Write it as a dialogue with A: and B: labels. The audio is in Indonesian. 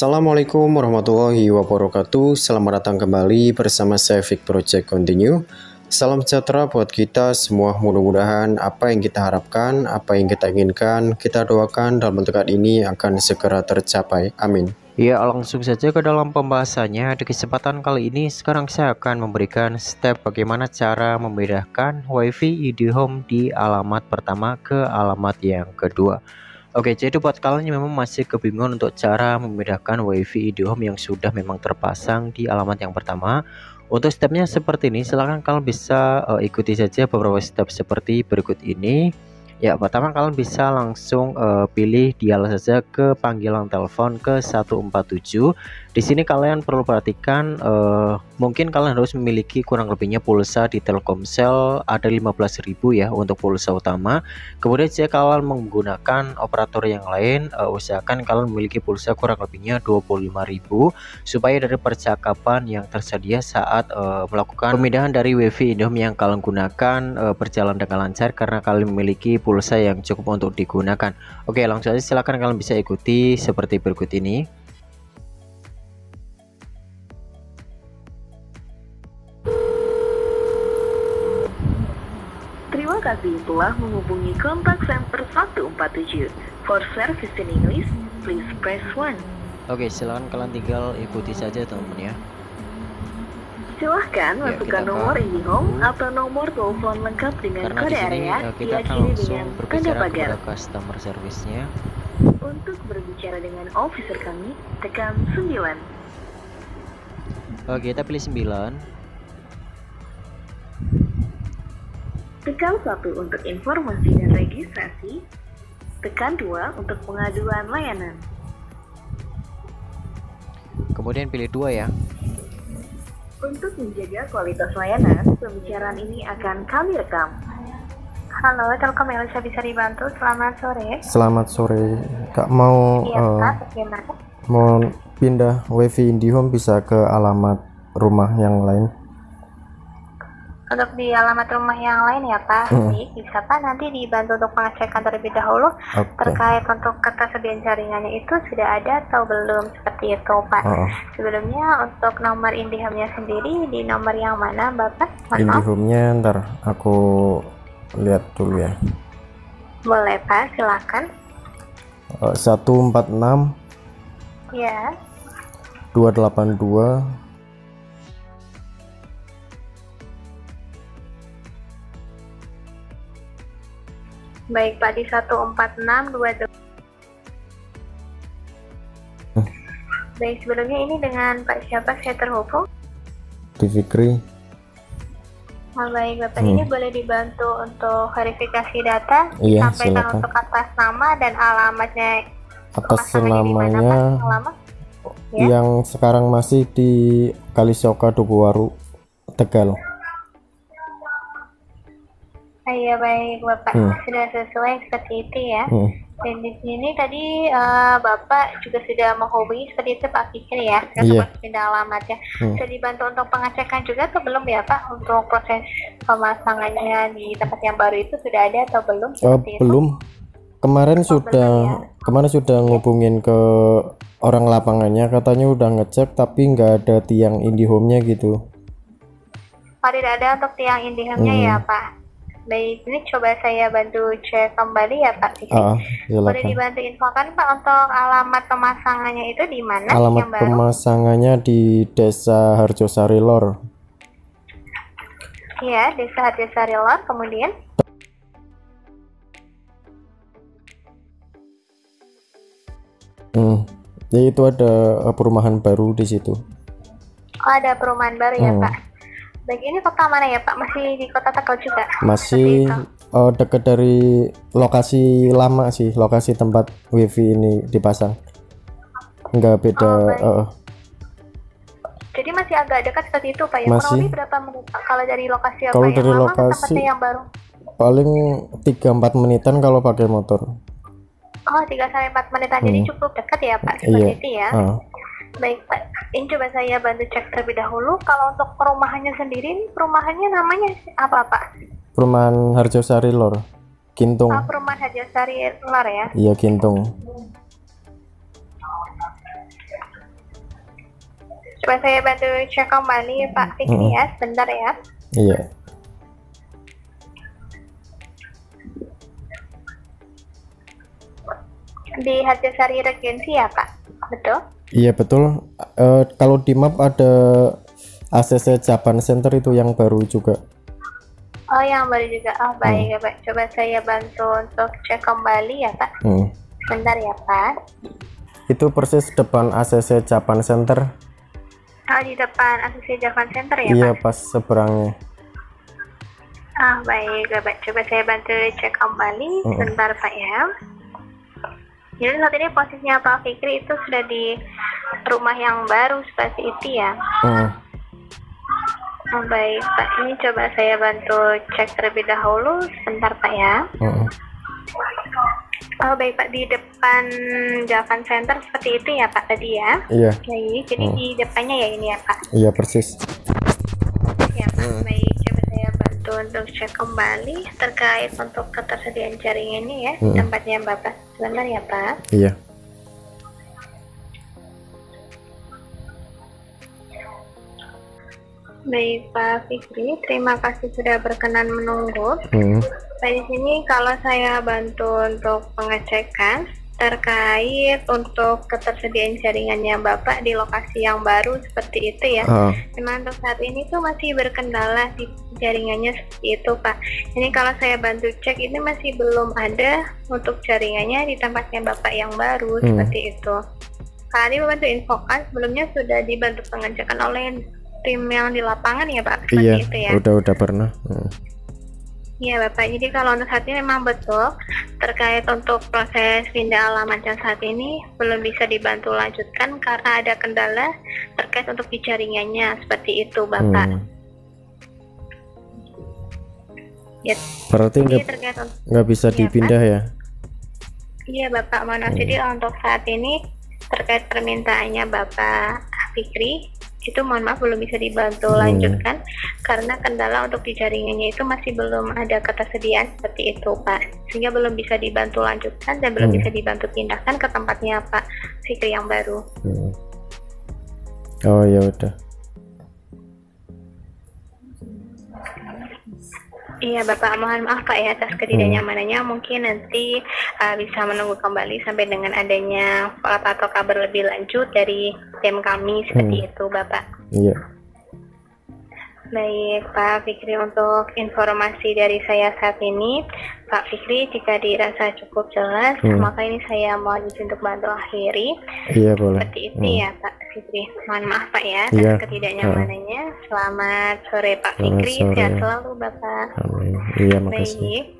A: Assalamualaikum warahmatullahi wabarakatuh. Selamat datang kembali bersama saya Fik Project Continue. Salam sejahtera buat kita semua. Mudah-mudahan apa yang kita harapkan, apa yang kita inginkan, kita doakan dalam dekat ini akan segera tercapai. Amin
B: Ya langsung saja ke dalam pembahasannya. Di kesempatan kali ini sekarang saya akan memberikan step bagaimana cara membedakan WiFi IndiHome di alamat pertama ke alamat yang kedua. Oke, jadi buat kalian yang memang masih kebingungan untuk cara membedakan WiFi IndiHome yang sudah memang terpasang di alamat yang pertama, untuk stepnya seperti ini, silahkan kalian bisa uh, ikuti saja beberapa step seperti berikut ini. Ya, pertama kalian bisa langsung uh, pilih dial saja ke panggilan telepon ke 147. Di sini kalian perlu perhatikan uh, mungkin kalian harus memiliki kurang lebihnya pulsa di Telkomsel ada 15.000 ya untuk pulsa utama. Kemudian jika kalian menggunakan operator yang lain, uh, usahakan kalian memiliki pulsa kurang lebihnya 25.000 supaya dari percakapan yang tersedia saat uh, melakukan pemindahan dari WiFi Indom yang kalian gunakan uh, berjalan dengan lancar karena kalian memiliki pulsa yang cukup untuk digunakan. Oke, langsung saja silakan kalian bisa ikuti seperti berikut ini.
C: Terima kasih telah menghubungi kontak center 147. For service in English, please press 1.
B: Oke, silakan kalian tinggal ikuti saja teman-teman ya.
C: Silahkan
B: Ya,
C: masukkan nomor IndiHome
B: tunggu.
C: atau nomor telepon lengkap dengan
B: Karena
C: kode area
B: uh, kita akan langsung berbicara kepada customer service-nya.
C: Untuk berbicara dengan officer kami, tekan 9.
B: Oke, kita pilih 9.
C: Tekan 1 untuk informasi dan registrasi. Tekan 2 untuk pengaduan layanan.
B: Kemudian pilih 2 ya.
C: Untuk menjaga kualitas layanan, pembicaraan ini akan kami rekam.
D: Halo, Telkom Elisa bisa dibantu? Selamat sore.
A: Selamat sore Kak mau
D: Iya,
A: uh, mau pindah WiFi IndiHome bisa ke alamat rumah yang lain
D: Untuk di alamat rumah yang lain ya, Pak.
A: Hmm.
D: Bisa Pak nanti dibantu untuk pengecekan terlebih dahulu
A: Oke
D: terkait untuk ketersediaan jaringannya itu sudah ada atau belum seperti itu, Pak.
A: Oh,
D: Sebelumnya untuk nomor Indihome-nya sendiri di nomor yang mana, Bapak?
A: IndiHome-nya ntar aku lihat dulu ya
D: Boleh, Pak. Silakan.
A: Eh, 146
D: Ya.
A: 282
D: Baik, Pak di 14622
A: Hmm.
D: Baik, sebelumnya ini dengan Pak siapa saya terhubung?
A: di Fikri
D: Oh, baik, Bapak
A: Hmm.
D: ini boleh dibantu untuk verifikasi data,
A: Iya,
D: sampaikan
A: silakan.
D: untuk atas nama dan alamatnya
A: atas namanya?
D: Alamat? Ya.
A: yang sekarang masih di Kalisoka Dukuwaru Tegal
D: Iya, baik, Bapak.
A: Hmm.
D: Sudah sesuai seperti itu ya.
A: Hmm.
D: Dan di sini tadi eh, Bapak juga sudah menghubungi seperti itu Pak Fikri ya,
A: Iya.
D: untuk pindah alamatnya.
A: Hmm.
D: Sudah dibantu untuk pengecekan juga atau belum ya Pak? Untuk proses pemasangannya di tempat yang baru itu sudah ada atau belum?
A: Oh,
D: itu?
A: belum kemarin sudah
D: belum
A: kemarin sudah ngubungin ke orang lapangannya katanya udah ngecek tapi nggak ada tiang IndiHome-nya gitu
D: Oh, tidak ada untuk tiang indihome-nya
A: Hmm.
D: ya Pak. Baik, ini coba saya bantu cek kembali ya Pak
A: ah
D: Boleh dibantu infokan Pak untuk alamat pemasangannya itu di mana
A: alamat
D: yang baru?
A: pemasangannya di Desa Harjosari Lor
D: Iya, Desa Harjasari Lor, kemudian
A: hmm. ya itu ada eh, perumahan baru di situ
D: Oh, ada perumahan baru ya,
A: Hmm.
D: Pak. Baik, ini kota mana ya, Pak? Masih di kota Tegal juga?
A: masih oh, dekat dari lokasi lama sih lokasi tempat wifi ini dipasang nggak beda
D: Oh,
A: eh,
D: Jadi masih agak dekat seperti itu, Pak. Ya,
A: Masih.
D: kurang lebih berapa menit, Pak? Kalau dari lokasi apa
A: Kalau
D: yang
A: dari
D: lama
A: lokasi-
D: yang baru?
A: paling 3-4 menitan kalau pakai motor
D: Oh, 3 sampai 4 menitan. Jadi
A: Hmm.
D: cukup dekat ya, Pak. Seperti
A: Iya.
D: itu ya.
A: Ah,
D: Baik, Pak. Ini coba saya bantu cek terlebih dahulu. Kalau untuk perumahannya sendiri, ini perumahannya namanya apa, Pak?
A: perumahan Harjosari Lor. Kintung.
D: Oh, perumahan Harjosari Lor ya.
A: Iya, Kintung.
D: Coba saya bantu cek kembali Pak Fikri
A: Mm-mm.
D: ya, sebentar ya.
A: Iya.
D: Di Harjosari Regency ya Pak, betul?
A: Iya, betul. Eh, kalau di map ada ACC Japan Center itu yang baru juga.
D: Oh yang baru juga, oh baik ya Pak. Coba saya bantu untuk cek kembali ya Pak.
A: Hmm.
D: Sebentar ya Pak.
A: Itu persis depan ACC Japan Center.
D: Oh di depan Asosiasi Javan Center ya
A: iya,
D: Pak?
A: pas seberangnya.
D: Ah baik ya Pak. Coba saya bantu cek kembali.
A: Mm-mm.
D: Sebentar Pak ya. Jadi saat ini posisinya Pak Fikri itu sudah di rumah yang baru seperti itu ya.
A: Hmm.
D: Oh, baik Pak, ini coba saya bantu cek terlebih dahulu. Sebentar Pak ya.
A: Hmm.
D: Oh baik Pak, di depan Javan Center seperti itu ya Pak tadi ya.
A: Iya,
D: Baik, jadi
A: Hmm.
D: di depannya ya ini ya Pak.
A: iya persis.
D: Ya Pak, baik. Bantu untuk cek kembali terkait untuk ketersediaan jaringan ini ya
A: Hmm.
D: tempatnya Bapak. Sebentar ya Pak.
A: Iya.
D: Baik Pak Fikri, terima kasih sudah berkenan menunggu.
A: Hmm.
D: Nah, di sini kalau saya bantu untuk pengecekan terkait untuk ketersediaan jaringannya Bapak di lokasi yang baru seperti itu ya.
A: Ah,
D: Memang untuk saat ini tuh masih berkendala di jaringannya seperti itu Pak. Ini kalau saya bantu cek ini masih belum ada untuk jaringannya di tempatnya Bapak yang baru
A: Hmm.
D: seperti itu. Tadi bantu infokan sebelumnya sudah dibantu pengecekan oleh tim yang di lapangan ya Pak. Seperti
A: iya,
D: itu ya.
A: udah udah pernah. Hmm.
D: Iya Bapak, jadi kalau untuk saat ini memang betul terkait untuk proses pindah alamat yang saat ini belum bisa dibantu lanjutkan karena ada kendala terkait untuk di jaringannya seperti itu Bapak.
A: Hmm.
D: Ya,
A: Berarti nggak bisa
D: Iya,
A: dipindah ya?
D: iya Bapak, mohon maaf.
A: Hmm.
D: Jadi untuk saat ini terkait permintaannya Bapak Fikri itu mohon maaf belum bisa dibantu
A: Hmm.
D: lanjutkan karena kendala untuk di jaringannya itu masih belum ada ketersediaan seperti itu Pak sehingga belum bisa dibantu lanjutkan dan belum
A: Hmm.
D: bisa dibantu pindahkan ke tempatnya Pak Fikri yang baru
A: Hmm. Oh ya udah.
D: Iya Bapak mohon maaf Pak ya atas ketidaknyamanannya mungkin nanti uh, bisa menunggu kembali sampai dengan adanya atau kabar lebih lanjut dari tim kami seperti
A: Hmm.
D: itu Bapak
A: Iya.
D: Baik Pak Fikri untuk informasi dari saya saat ini Pak Fikri jika dirasa cukup jelas
A: Hmm.
D: maka ini saya mohon izin untuk bantu akhiri
A: Iya boleh.
D: seperti itu
A: Hmm.
D: ya Pak Fikri mohon maaf Pak ya atas
A: Iya.
D: ketidaknyamanannya selamat sore Pak
A: Selamat
D: Fikri
A: sore.
D: sehat selalu Bapak
A: Amin. Iya makasih.
D: Baik